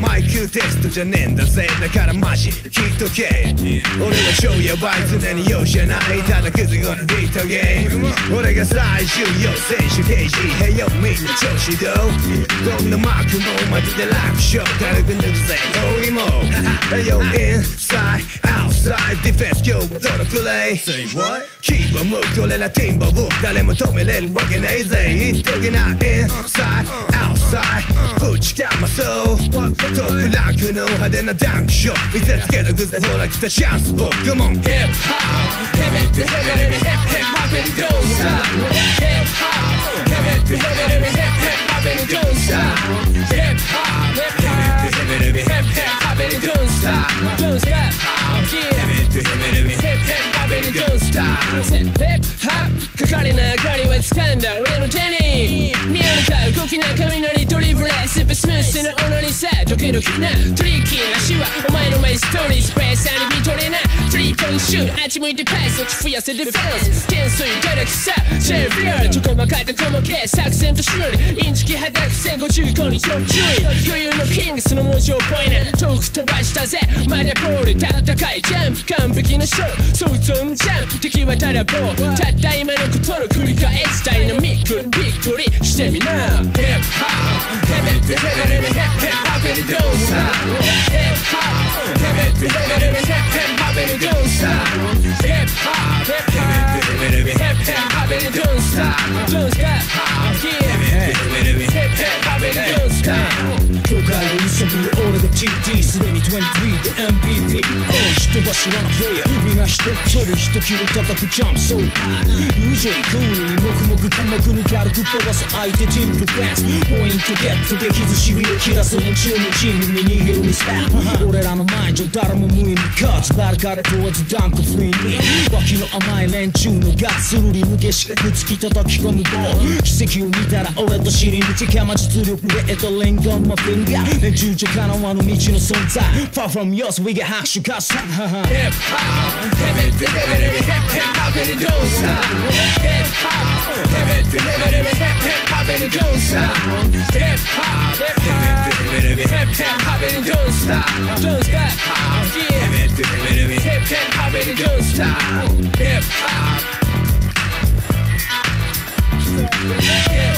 マイクテストじゃねえんだぜだからマジ聞いとけ俺は超ヤバい常に容赦ないただクズ語のビートゲーム俺が最終要選手刑事へよみんな調子どうどんなマークもマジでラップショー軽く抜くぜ氷も Hey yo inside outside defense 今日はどのプレイ Say what? キーは向く俺らティンバを誰も止めれるわけないぜ言っとけな inside outside さい打ち騙そうワットフラッグの派手なダンクショー見せつける偶然ほら来たチャンス僕も Hip Hop ヘメってヘメレヘッヘッマベリドンさ Hip Hop ヘメってヘメレベヘッヘッマベリドンさ Hip Hop ヘメってヘメレベヘッヘッマベリドンさ Hip Hop ヘッハてヘメレベヘッハッマベリドンさ Hip Hop かかりな明かりはつかんだ俺の手に final comme une allée d'olive スープスムースなオナにさドキドキなトリッキーな足はお前のマイストーリースペースに見とれな。トリポンシューあっち向いてパス落ち増やせディフェンス懸垂ガラクサシェフィアちょこまかった細け作戦と修理インチキ肌くせ55に要注意余裕のキングスの文字を覚えな。遠く飛ばしたぜ。マリアボール戦いジャンプ完璧なショー想像のジャンプ敵はただ棒。たった今のことの繰り返すダイナミックびっくりしてみな。Hip hop 대단히 캡캡하게는 동사 힙합 대단히 캡캡하게는 동사 힙합 대단히 캡캡하게는 동사 힙합 캡캡하게는 동사 교과로 있어 불어오르고 짙지 すでに23で MVP おい人柱のプレイヤーみんな一人一人キロ高くジャンプそう UJ クールに黙々鼓膜に軽く飛ばす相手チームディフェンスポイントゲットで傷しびれ切らす連中のチームに逃げるリスペクト俺らの前上誰も無意味かつ誰かで問わずダンクフリーに脇の甘い連中のガッツルリ抜けしかく突き叩き込むボール奇跡を見たら俺と尻道かま実力で得たレンガンマフィンガー連中じゃかなわぬ道の存在 Far from yours, we get high. you got some. Hip hop, hip hop, hip hop, hip hip hop, hip hop, hip hop, hip hop, hip hop, hip hip hop, hip hop, hip hop, hip hop, hip hop, hip hip hop, hip hop, hip hip hop,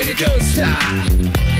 ready don't stop.